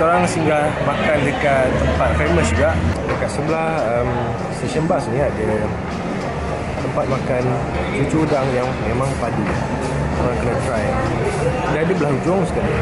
kita orang singgah makan dekat tempat famous juga. Dekat sebelah um, stesen bas ni ada tempat makan cucu udang yang memang padu. Orang kena try. Dia ada belah hujung sekali.